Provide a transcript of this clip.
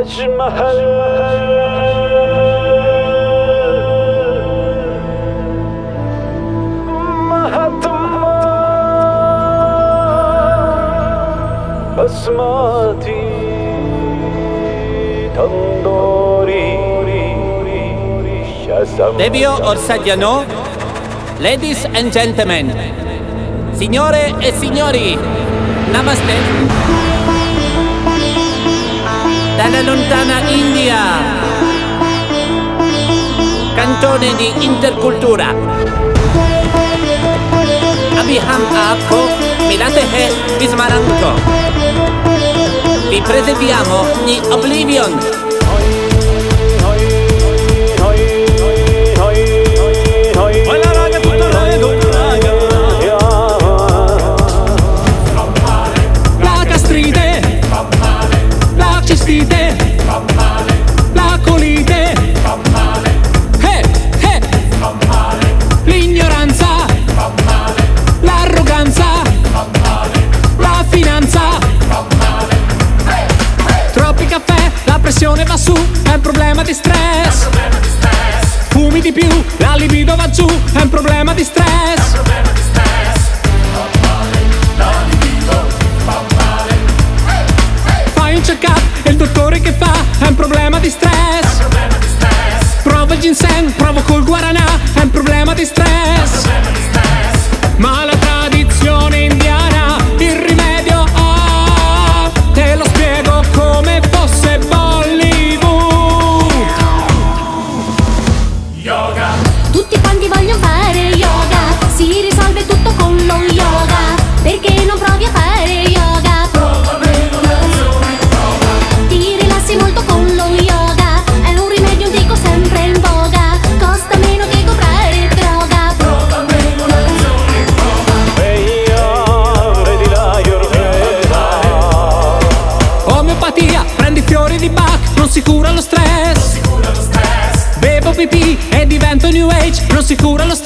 Mahatma Basmati Tandoori Shazam Devio Orsaggiano, ladies and gentlemen, signore e signori, namaste. dalla lontana India, cantone di intercultura. अभी हम आपको मिलाते हैं Vi presentiamo gli Oblivion. Di stress Fumi di più, la libido va giù È un problema di stress Fai un check up e il dottore che fa è un problema di stress. 얼른 봐 si juran los